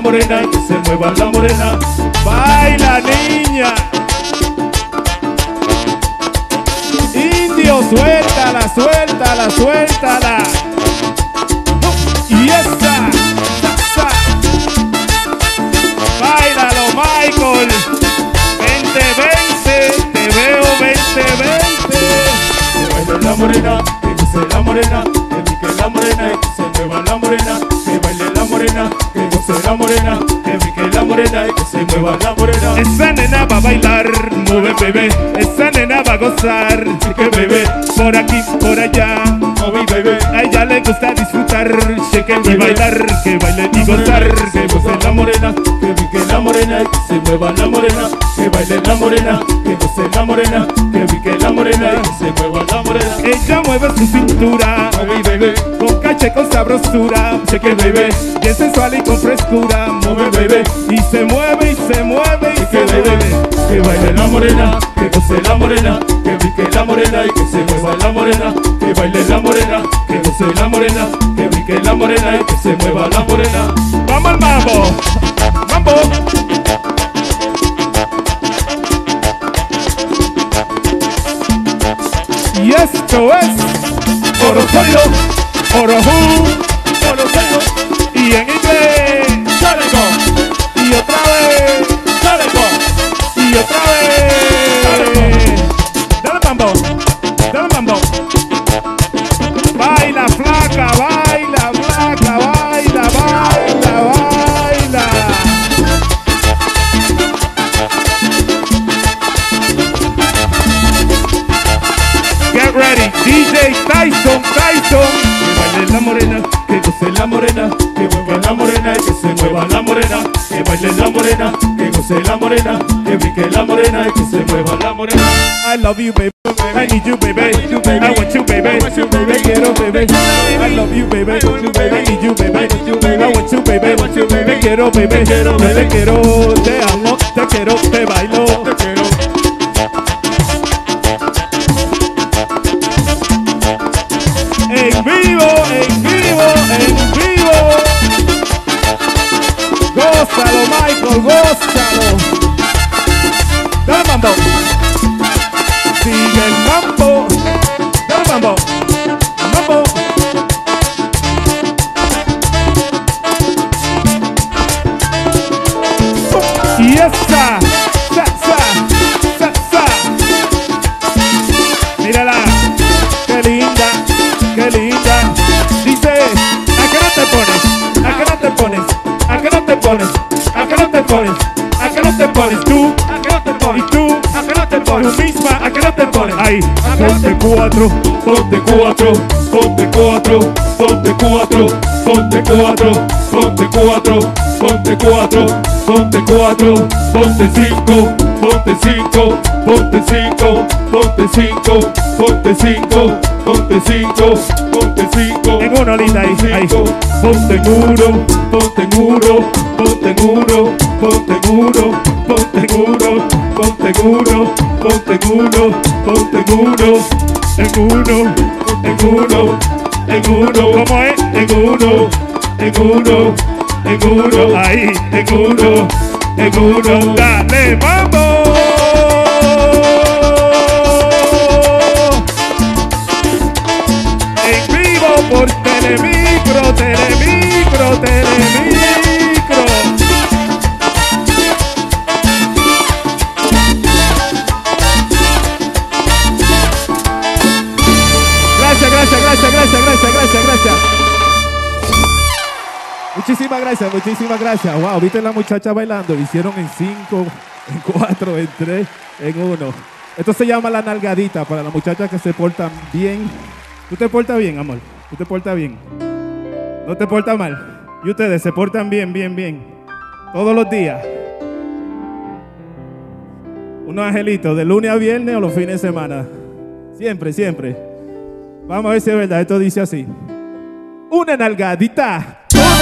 morena, se mueva la morena. Baila niña. Indio, suéltala, suéltala, suéltala. Y esa, esa. Bailalo, Michael. Vente, vente, te veo, vente, vente. Que baile la morena, que goce la morena, que la morena, que se mueva la morena, que baile la morena, que goce la morena, que brinque la morena, que se mueva la morena. Esa nena va a bailar, mueve bebé. Esa nena va a gozar, que bebé, por aquí, por allá. move bebé. A ella le gusta disfrutar, shake y bailar, que baile y gozar, que goce la morena, que brinque la morena, que se mueva la morena, que baile la morena, que goce la morena, que brinque la morena, que se mueva la morena. Ella mueve su cintura, Move bebé, con caché, con sabrosura, que bebé, bien sensual y con frescura, bebé, y se mueve y se mueve y que se bebé, mueve. que baile la morena, que goce la morena, que brinque la morena y que se mueva la morena, que baile la morena, que goce la morena, que brinque la morena y que se mueva la morena. Vamos al mambo, mambo. Y esto es Oro sólido, oro Baila flaca, baila flaca, baila, baila, baila. Get ready, DJ Tyson, Tyson. Que baile la morena, que goce la morena, que mueva la morena que se mueva la morena, que baile la morena, goce la morena, que brinque la morena y que se mueva la morena. I love you, baby. I need you, baby. I want you, baby. Te quiero, baby. I love you, baby. I need you, baby. I want you, baby. Te quiero, baby. Te quiero, Y esa, sa, sa, sa, sa. Mírala, qué linda, qué linda. Dice, ¿a qué no te pones? ¿A qué no te pones? ¿A qué no te pones? ¿A qué no te pones? ¿A qué no te pones tú? ¿A qué no te pones? ¿Y tú? ¿A qué no te pones? Tú misma, ¿a qué no te pones? Ahí, ponte cuatro, ponte cuatro, ponte cuatro, ponte cuatro, ponte cuatro, ponte cuatro, ponte cuatro, ponte cuatro, ponte cinco, ponte cinco, ponte cinco, ponte cinco, ponte cinco, ponte cinco, ponte cinco. En uno linda ahí, ahí. Ponte uno, ponte uno, ponte uno, ponte uno, ponte uno, ponte uno, ponte uno, ponte uno. En uno, en uno, en uno. ¿Cómo es? En uno, en uno en uno, Ahí, en uno, dale, vamos. En vivo por Telemicro, Telemicro, Telemicro. Muchísimas gracias. Wow, viste la muchacha bailando. Hicieron en cinco, en cuatro, en tres, en uno. Esto se llama la nalgadita para las muchachas que se portan bien. ¿Tú te portas bien, amor? ¿Tú te portas bien? ¿No te portas mal? Y ustedes se portan bien, bien, bien. Todos los días. Unos angelitos, de lunes a viernes o los fines de semana. Siempre, siempre. Vamos a ver si es verdad. Esto dice así. Una nalgadita,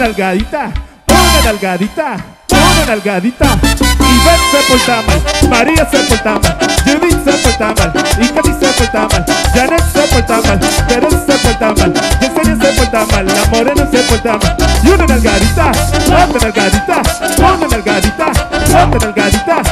nalgadita, una nalgadita, una nalgadita. Ivette se porta mal, María se porta mal, Judith se porta mal, Icali se porta mal, Janet se porta mal, Teresa se porta mal, Yesenia se porta mal, la Morena se porta mal. Y una nalgadita, otra nalgadita, una nalgadita, otra nalgadita,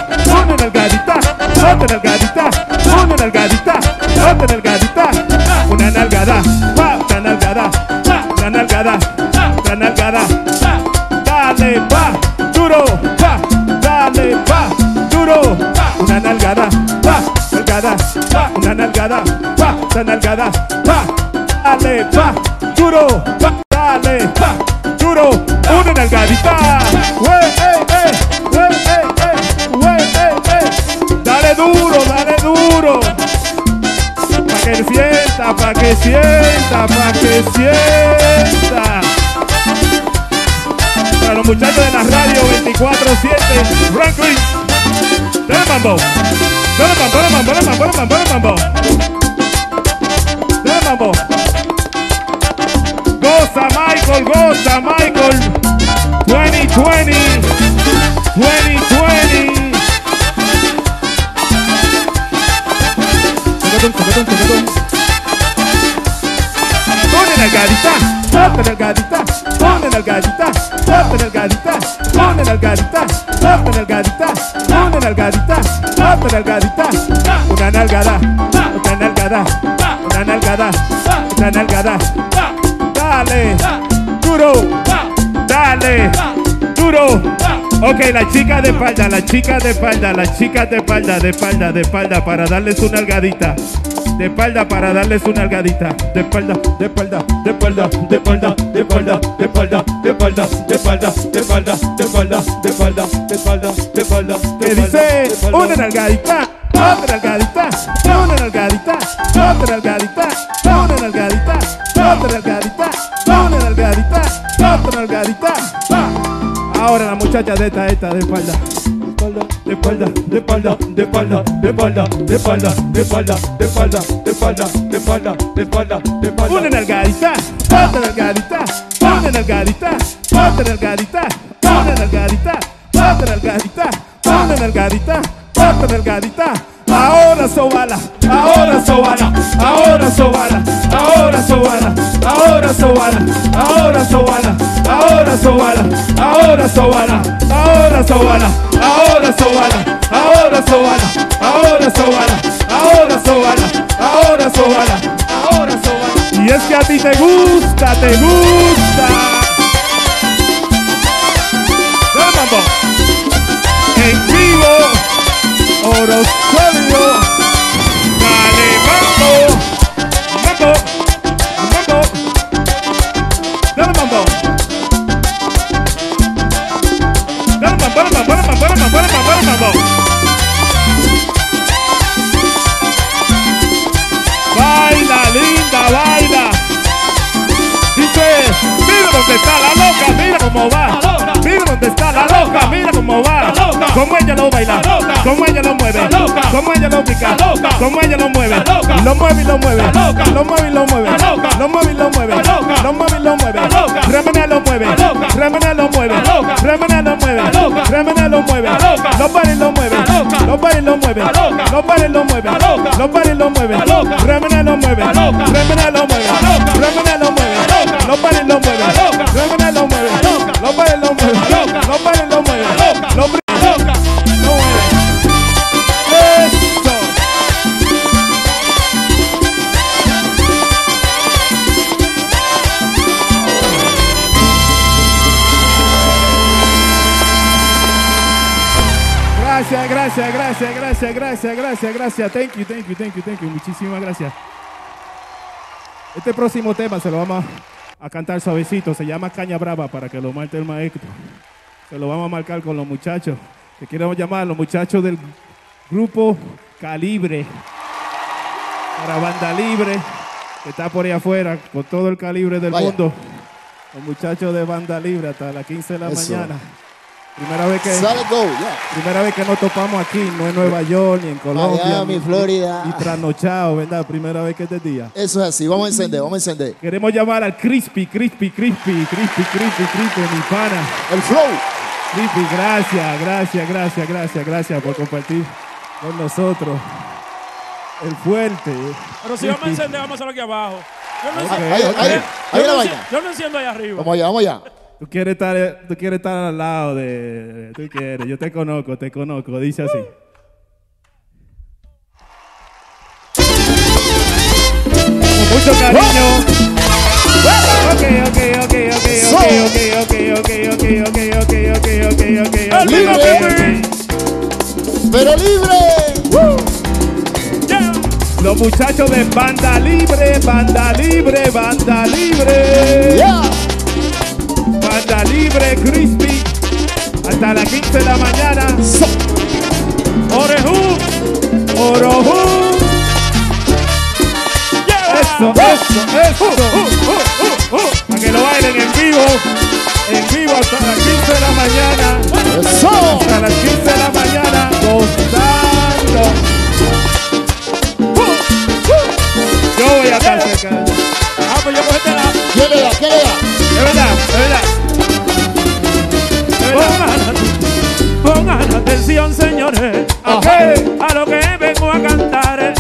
nalgada, pa, una nalgada, pa. Dale, pa, duro, pa, dale, pa, duro. Una nalgadita. Wey, ey, wey, ey, ey, wey, ey, ey. Dale duro, dale duro. Pa' que sienta, pa' que sienta, pa' que sienta. Para los muchachos de la radio 24-7, Franklin. Mambo. Dale mambo, dale mambo, dale mambo, dale mambo, dale mambo. Goza Michael, goza Michael. 2020. 2020. Tocatón, tocatón, tocatón. Pone nalgadita, ponte nalgadita, pone pone ponte nalgadita, pone nalgadita, ponte nalgadita, una nalgada, una nalgada, una nalgada, una nalgada, dale, duro, dale, duro. Ok, la chica de espalda, la chica de espalda, la chica de espalda, de espalda, de espalda, para darles una nalgadita. De espalda para darles una nalgadita. De espalda, de espalda, de espalda, de espalda, de espalda, de espalda, de espalda, de espalda, de espalda, de espalda, de espalda, de espalda, de espalda. Que dice una nalgadita, otra nalgadita, una nalgadita, otra nalgadita, una nalgadita, otra nalgadita, una nalgadita, otra nalgadita. Ahora la muchacha de esta, esta, de espalda. De espalda, de espalda, de espalda, de espalda, de espalda, de espalda, de espalda, de espalda, de espalda, de espalda, de espalda. Una nalgadita, otra nalgadita, una nalgadita, otra nalgadita, una nalgadita, otra nalgadita, una nalgadita, otra nalgadita. Ahora sobala, ahora sobala, ahora sobala, ahora sobala, ahora sobala, ahora sobala, ahora sobala, ahora sobala, ahora sobala, ahora sobala, ahora sobala, ahora sobala, ahora sobala, ahora sobala, ahora sobala. Y es que a ti te gusta, te gusta. En vivo. Oro dónde está la loca, mira cómo va. La loca. Cómo ella lo baila, La loca. cómo ella lo mueve, La loca. cómo ella lo pica, La loca. cómo ella lo mueve, La loca. lo mueve y lo mueve, La loca. lo mueve y lo mueve, La loca. lo mueve y lo mueve, La loca. lo mueve y lo mueve, La loca. remena lo mueve, La loca. remena lo mueve, La loca. remena lo mueve, La loca. remena lo mueve, La loca. los pares lo mueve, La loca. los pares lo mueve, La loca. los pares lo mueve, los pares lo mueve, La loca. remena lo mueve, La loca. remena lo mueve, Gracias, gracias, gracias, gracias, gracias, gracias, gracias. Thank you, thank you, thank you, thank you. Muchísimas gracias. Este próximo tema se lo vamos a cantar suavecito. Se llama Caña Brava para que lo marque el maestro. Se lo vamos a marcar con los muchachos. Que queremos llamar a los muchachos del grupo Calibre. Para Banda Libre. Que está por ahí afuera con todo el calibre del Vaya. mundo. Los muchachos de Banda Libre hasta las 15 de la Eso. mañana. Primera vez que, Solid Gold, yeah. primera vez que nos topamos aquí, no en Nueva York, ni en Colombia. Miami, ni- Florida. Y trasnochado, ¿verdad? Primera vez que este día. Eso es así, vamos a encender, vamos a encender. Queremos llamar al Crispy, Crispy, Crispy, Crispy, Crispy, Crispy, mi pana. El flow. Crispy, gracias, gracias, gracias, gracias, gracias por compartir con nosotros. El fuerte. Pero si vamos a encender, vamos a hacerlo aquí abajo. Yo no, enciendo- Ahí, ahí, ahí yo no enciendo- yo no enciendo allá arriba. Vamos allá, vamos allá. Tú quieres estar, tú quieres estar al lado de, tú quieres, yo te conozco, te conozco, dice así. Con mucho cariño. Ok, ok, ok, ok, ok, ok, ok, ok, ok, ok, ok, ok, ok, ok, ok, Libre. Pero libre. Los muchachos de Banda Libre, Banda Libre, Banda Libre. Yeah. Crispy. Hasta las 15 de la mañana. Orejú. Orojú. Yeah. Eso, eso, eso. Para que lo bailen en vivo. En vivo hasta las 15 de la mañana. Eso. Hasta las 15 de la mañana. Gozando. Yo voy a estar cerca. Ah, pues yo lado. ¿Quién le da? ¿Quién le da? Atención, señores, a lo que vengo a cantar.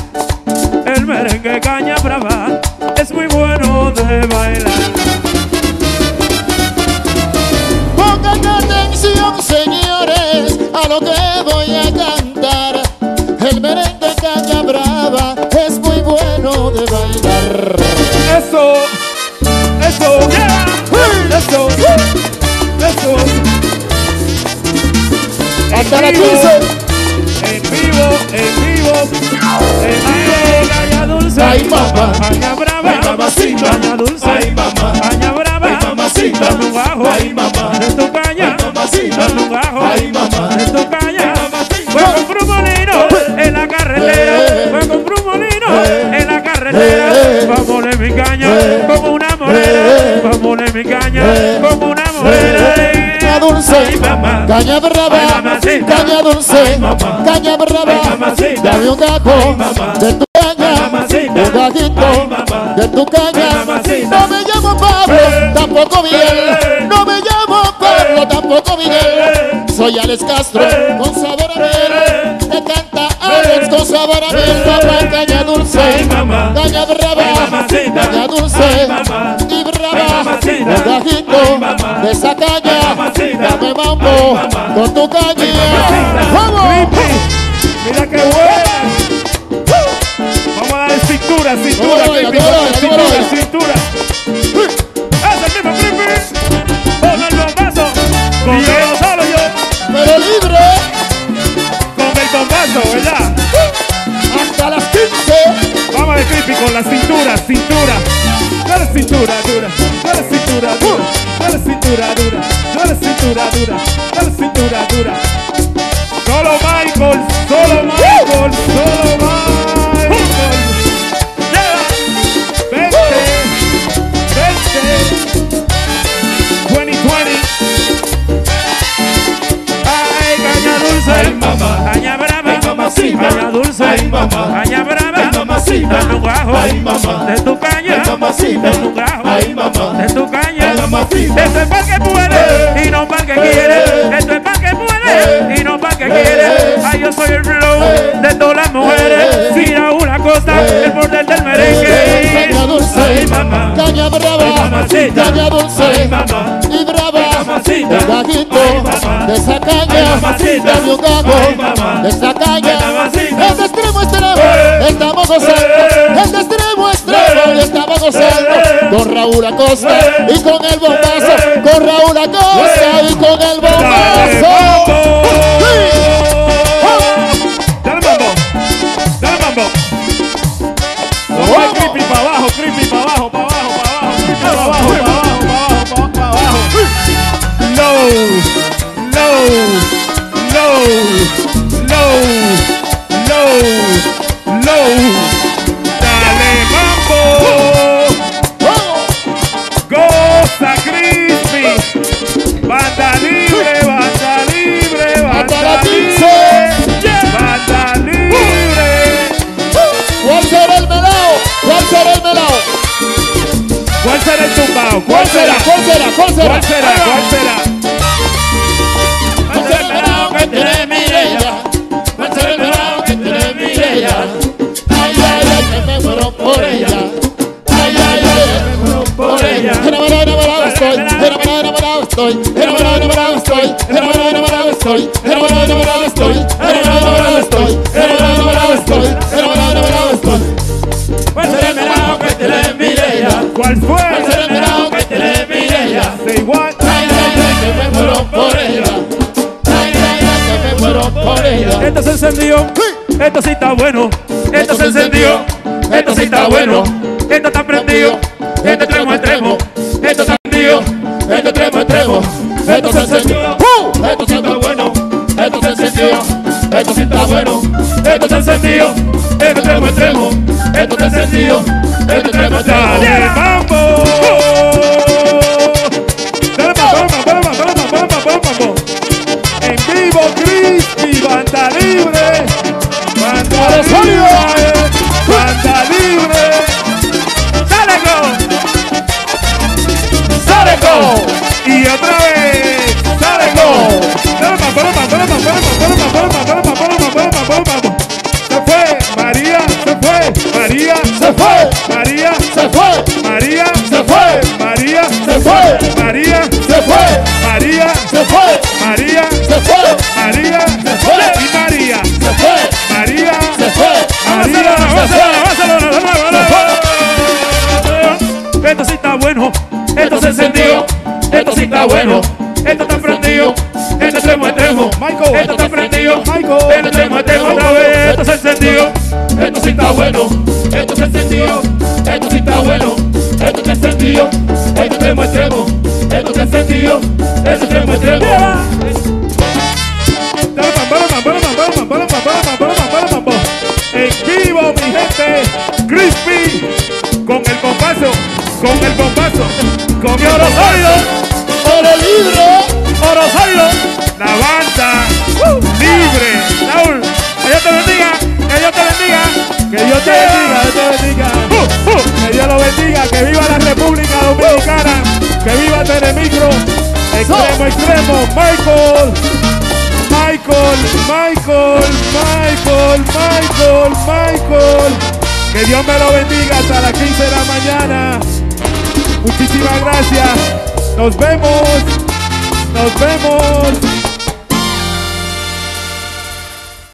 El merengue caña brava es muy bueno de bailar. Hasta En vivo, 15. En vivo, en vivo, en dulce, Ay, mamá. caña brava, Ay, mamacita. caña dulce, Ay, mamá. caña brava, Ay, mamacita. bajo, Ay, mamá. de tu caña, Ay, mamacita. bajo, Ay, mamá. de tu caña, fue con en la carretera, fue con un molino en la carretera, dulce, caña brava, caña dulce, caña brava, dame un de tu caña, un gajito de tu caña. No me llamo Pablo, tampoco Miguel, no me llamo Pablo, tampoco Miguel. Soy Alex Castro, con sabor a miel, te canta Alex con sabor a miel, papá, caña dulce, caña brava, caña dulce. Y brava, un gajito de esa caña, mambo con tu caña. ¡Vamos! Mira qué buena. Vamos a darle cintura, cintura, cintura, cintura. ¡Es el mismo Creepy! ¡Con el bombazo! ¡Con yo solo yo! Pero libre Con el bombazo, ¿verdad? hasta las 15. Vamos de creepy con la cintura, cintura. Dale cintura dura, dale cintura dura, dale cintura dura, cintura dura, dale cintura dura. Solo Michael, solo Michael, solo Michael. Vente, vente. 2020. ¡Ay, caña dulce! Ay, mamá. ¡Caña brava! Ay, mamacita. ¡Caña dulce! Ay, mamá. ¡Caña brava! Ay, mamacita. ¡Dame un gajo! Ay, mamá. ¡De tu caña! Ay, mamacita. ¡De tu gajo! Ay, mamá. ¡De tu caña! Ay, mamacita. Esto es para que puede y no para que quiere. Esto es para que puede y no para que quiere. Ay, yo soy el flow de todas las mujeres. Mira una cosa, el bordel del merengue. Caña dulce, Ay, mamá. caña brava, Ay, mamacita. caña dulce Ay, mamá. y brava, Ay, mamacita. de esa caña, mamacita. dame un mamá. de esa caña, mamacita. es de extremo extremo, Eh. estamos gozando, Eh. es de extremo extremo y estamos gozando Eh. con Raúl Acosta Eh. y con el ¿Cuál será? ¿Cuál será? ¿Cuál el melao que tiene Mireya? ¿Cuál será el melao que tiene Mireya? Ay, ay, ay, que me muero por ella. Ay, ay, ay, que me muero por ella. Enamorado, enamorado estoy. Enamorado, enamorado estoy. Enamorado, enamorado estoy. Enamorado, enamorado estoy. Enamorado, enamorado estoy. Esto se encendió. Esto sí está bueno. Esto se encendió. Esto sí está bueno. Esto está prendido. Esto extremo extremo. Esto está prendido. Esto extremo, extremo. Esto se encendió. Esto sí está bueno. Esto se encendió. Esto sí está bueno. Esto se encendió. Esto extremo extremo. Esto se encendió. Esto extremo, ¡Dale, extremo. Y otra vez. Sale go. Dale más, dale más, dale está bueno, esto está prendido, esto está extremo, Michael, esto está prendido, Michael, esto está extremo otra vez, esto se encendió, esto sí está bueno, esto se encendió, esto sí está bueno, esto está encendido, esto extremo extremo, esto está encendido, esto extremo extremo. En vivo, mi gente, crispy, con el compaso, con el compaso, con mi oro ¡Oro libre! Oro sólido. la banda libre. Raúl, que Dios te bendiga. Que Dios te bendiga. Que Dios te bendiga, Dios te bendiga. Que Dios lo bendiga, que viva la República Dominicana, que viva Telemicro, extremo, extremo, Michael, Michael, Michael, Michael, Michael, Michael. Que Dios me lo bendiga hasta las 15 de la mañana. Muchísimas gracias. Nos vemos. Nos vemos.